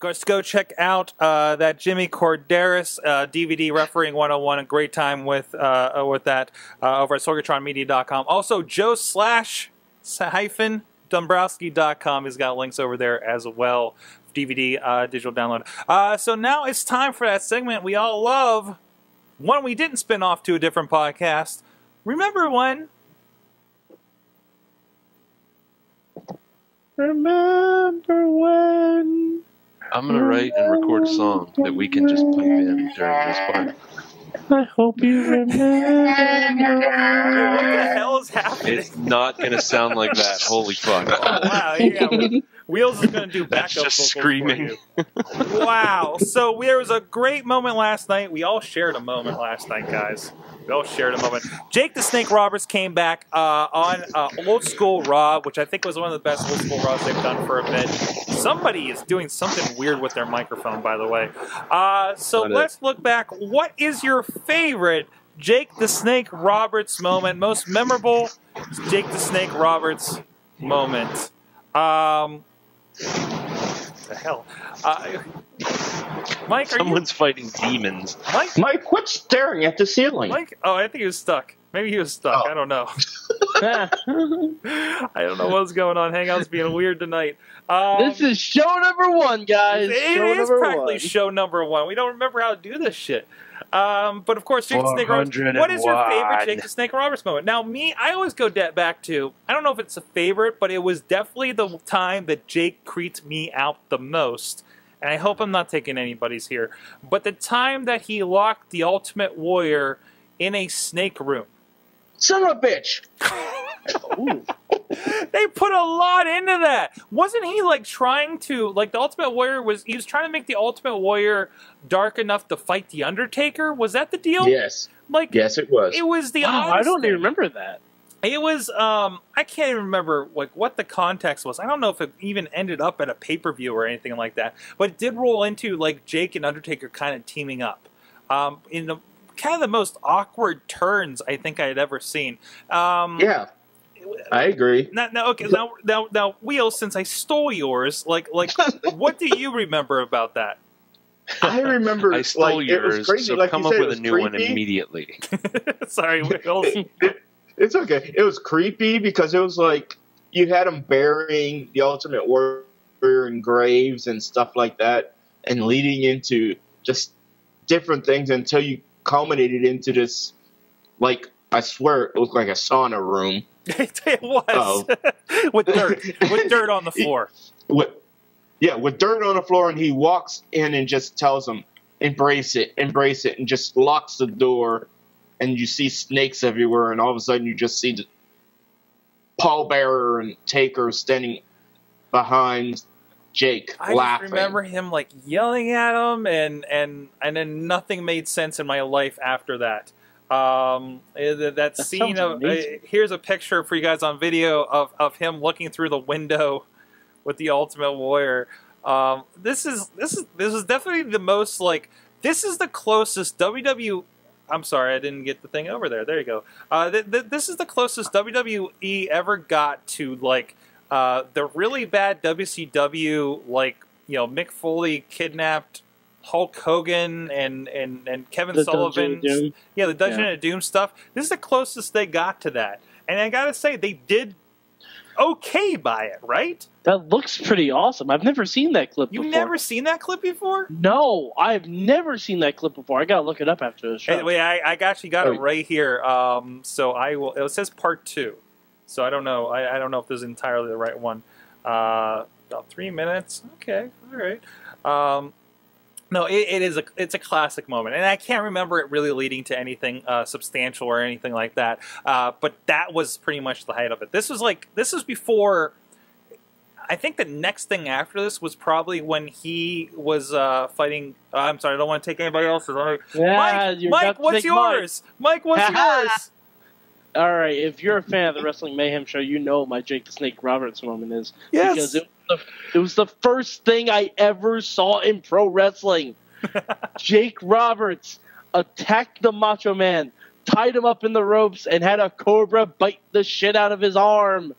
go, go check out uh, that Jimmy Korderas uh, DVD refereeing 101. A great time with uh, with that uh, over at sorgatronmedia.com. Also, Joe slash hyphen Dombrowski.com. He's got links over there as well. DVD uh, digital download. Uh, so now it's time for that segment we all love. One we didn't spin off to a different podcast. Remember when? Remember when? I'm gonna write and record a song that we can just pipe in during this part. I hope you remember. What the hell is happening? It's not gonna sound like that. Holy fuck! wow, yeah. Wheels is going to do That's backup just vocals screaming. For you. wow. So there was a great moment last night. We all shared a moment last night, guys. We all shared a moment. Jake the Snake Roberts came back uh, on uh, Old School Raw, which I think was one of the best Old School Raws they've done for a bit. Somebody is doing something weird with their microphone, by the way. Uh, so Not let's look back. What is your favorite Jake the Snake Roberts moment? Most memorable Jake the Snake Roberts moment. Um, what the hell? Uh, Mike, are Someone's fighting demons. Mike? Mike, quit staring at the ceiling. Mike? Oh, I think he was stuck. Maybe he was stuck. Oh. I don't know. I don't know what's going on. Hangout's being weird tonight. Um, this is show number one, guys. it show is number practically one. show number one. We don't remember how to do this shit. Um, but of course, Jake the Snake Roberts. What is your favorite Jake the Snake Roberts moment? Now, me, I always go de- back to. I don't know if it's a favorite, but it was definitely the time that Jake creeped me out the most. And I hope I'm not taking anybody's here. But the time that he locked the Ultimate Warrior in a snake room. Son of a bitch. They put a lot into that. Wasn't he like trying to like the Ultimate Warrior was he was trying to make the Ultimate Warrior dark enough to fight the Undertaker? Was that the deal? Yes. Like Yes, it was. it was the Wow, I don't even remember that. It was um I can't even remember like what the context was. I don't know if it even ended up at a pay-per-view or anything like that. But it did roll into like Jake and Undertaker kind of teaming up. Um in the kind of the most awkward turns I think I had ever seen. Um yeah, I agree. now, now okay now now now Wheels since I stole yours like like what do you remember about that? I remember. I stole like, It was yours, crazy. so like come you up said, it with a was new one immediately. Sorry Wheels. It's okay. It was creepy because it was like you had him burying the Ultimate Warrior in graves and stuff like that, and leading into just different things until you culminated into this. Like I swear, it looked like a sauna room it was Oh. with dirt with dirt on the floor. with yeah with dirt on the floor, and he walks in and just tells him, "Embrace it, embrace it," and just locks the door. And you see snakes everywhere, and all of a sudden you just see the pallbearer and Taker standing behind Jake, I laughing. just remember him like yelling at him, and and and then nothing made sense in my life after that. Um, eh, that, that That scene of uh, here's a picture for you guys on video of of him looking through the window with the Ultimate Warrior. Um, this is this is this is definitely the most like this is the closest WWE. I'm sorry, I didn't get the thing over there. There you go. Uh, th- th- this is the closest WWE ever got to like uh, the really bad WCW, like you know Mick Foley kidnapped Hulk Hogan and and and Kevin The Sullivan. Dungeon of Doom. Yeah, the Dungeon Yeah. of Doom stuff. This is the closest they got to that, and I gotta say they did okay by it, right? That looks pretty awesome. I've never seen that clip before. You've before. never seen that clip before? No, I've never seen that clip before. I gotta look it up after the show. Anyway, I, I actually got Oh. it right here. Um, so I will. It says part two. So I don't know. I, I don't know if this is entirely the right one. Uh, about three minutes. Okay, all right. Um, no, it, it is a it's a classic moment, and I can't remember it really leading to anything uh, substantial or anything like that. Uh, but that was pretty much the height of it. This was like this was before. I think the next thing after this was probably when he was uh, fighting. Uh, I'm sorry, I don't want to take anybody else's. Yeah, Mike, Mike, what's yours? Mike, what's yours? All right, if you're a fan of the Wrestling Mayhem show, you know my Jake the Snake Roberts moment is. Yes. Because it was, the, it was the first thing I ever saw in pro wrestling. Jake Roberts attacked the Macho Man, tied him up in the ropes, and had a cobra bite the shit out of his arm.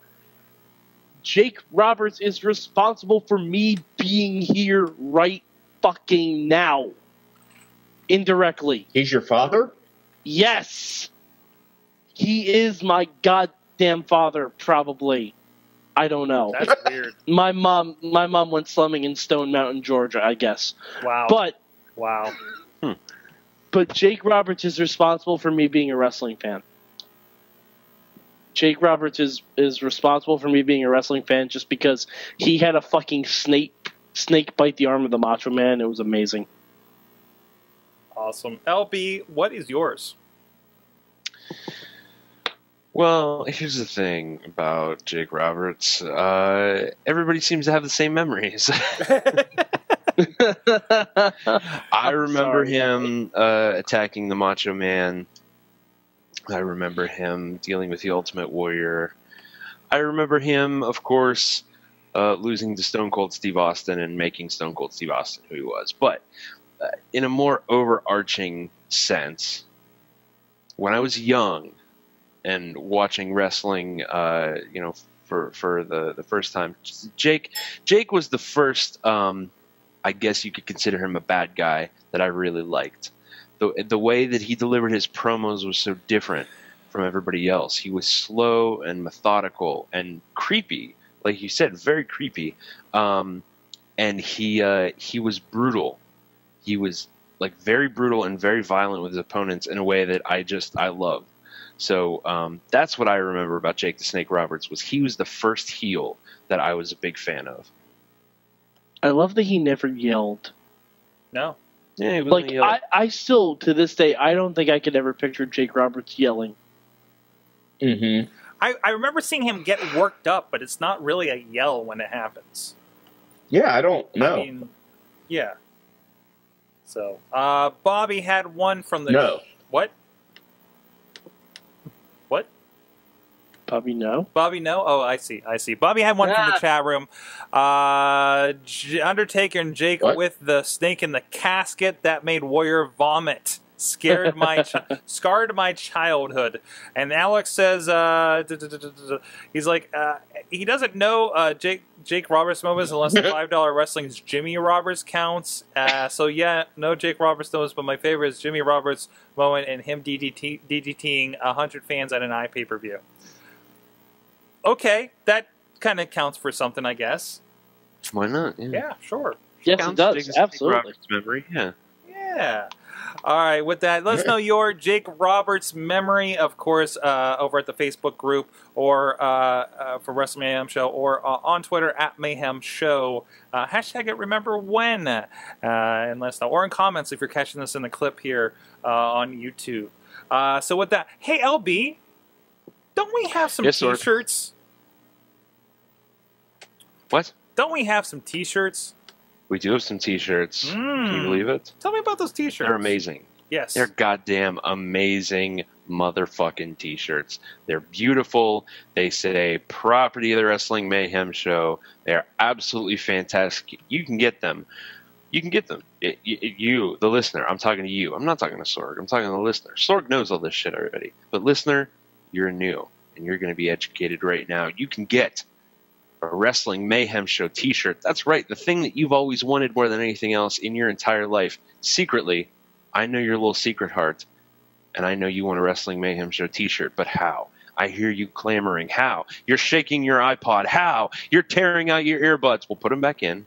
Jake Roberts is responsible for me being here right fucking now. Indirectly. He's your father? Yes. He is my goddamn father, probably. I don't know. That's weird. My mom my mom went slumming in Stone Mountain, Georgia, I guess. Wow. But wow. Hmm. but Jake Roberts is responsible for me being a wrestling fan. Jake Roberts is is responsible for me being a wrestling fan just because he had a fucking snake snake bite the arm of the Macho Man. It was amazing. Awesome. LB, what is yours? Well, here's the thing about Jake Roberts. Uh, everybody seems to have the same memories. I remember sorry. him uh, attacking the Macho Man. I remember him dealing with the Ultimate Warrior. I remember him, of course, uh, losing to Stone Cold Steve Austin and making Stone Cold Steve Austin who he was. But uh, in a more overarching sense, when I was young and watching wrestling, uh, you know, for for the the first time, Jake Jake was the first. Um, I guess you could consider him a bad guy that I really liked. The the way that he delivered his promos was so different from everybody else. He was slow and methodical and creepy, like you said, very creepy. Um, and he uh, he was brutal. He was like very brutal and very violent with his opponents in a way that I just I loved. So um, that's what I remember about Jake the Snake Roberts was he was the first heel that I was a big fan of. I love that he never yelled. No. Yeah, he was Like I, I still to this day I don't think I could ever picture Jake Roberts yelling. Mm-hmm. I, I remember seeing him get worked up, but it's not really a yell when it happens. Yeah, I don't know. I mean, yeah. So, uh, Bobby had one from the. No. What? What? Bobby, no. Bobby, no? Oh, I see. I see. Bobby had one from the Ah. chat room. Uh, Undertaker and Jake What? with the snake in the casket that made Warrior vomit. Scared my, chi- scarred my childhood. And Alex says, uh, he's like, uh, he doesn't know uh, Jake Jake Roberts moments unless the five dollar wrestling's Jimmy Roberts counts. Uh, so yeah, no Jake Roberts moments, but my favorite is Jimmy Roberts moment and him DDT, DDTing hundred fans at an eye pay per view okay, that kind of counts for something, I guess. Why not? Yeah, sure. Yes, it does. Jake Absolutely. Roberts memory. Yeah. Yeah. All right, with that, let us know your Jake Roberts memory, of course, uh, over at the Facebook group or uh, uh, for Wrestling Mayhem Show or uh, on Twitter at Mayhem Show. Uh, hashtag it remember when. Uh, and let us know. Or in comments if you're catching this in the clip here uh, on YouTube. Uh, so with that, hey, LB, don't we have some Yes, t-shirts? What? Don't we have some t-shirts? We do have some T-shirts. Can you Mm. believe it? Tell me about those t-shirts. They're amazing. Yes. They're goddamn amazing motherfucking t-shirts. They're beautiful. They say property of the Wrestling Mayhem show. They're absolutely fantastic. You can get them. You can get them. It, it- you, the listener, I'm talking to you. I'm not talking to Sorg. I'm talking to the listener. Sorg knows all this shit already. But listener, you're new and you're going to be educated right now. You can get a Wrestling Mayhem Show t shirt. That's right, the thing that you've always wanted more than anything else in your entire life. Secretly, I know your little secret heart, and I know you want a Wrestling Mayhem Show t shirt, but how? I hear you clamoring. How? You're shaking your iPod. How? You're tearing out your earbuds. We'll put them back in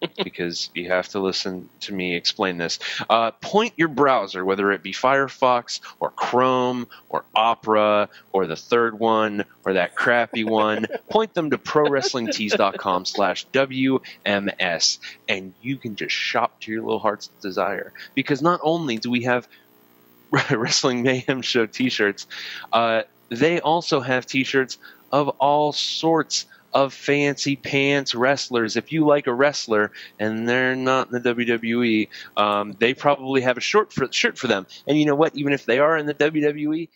because you have to listen to me explain this. Uh, point your browser, whether it be Firefox or Chrome or Opera or the third one or that crappy one, point them to ProWrestlingTees.com slash WMS and you can just shop to your little heart's desire. Because not only do we have Wrestling Mayhem Show t-shirts, uh, they also have t-shirts of all sorts of fancy pants wrestlers. If you like a wrestler and they're not in the WWE, um, they probably have a short for, shirt for them. And you know what? Even if they are in the WWE,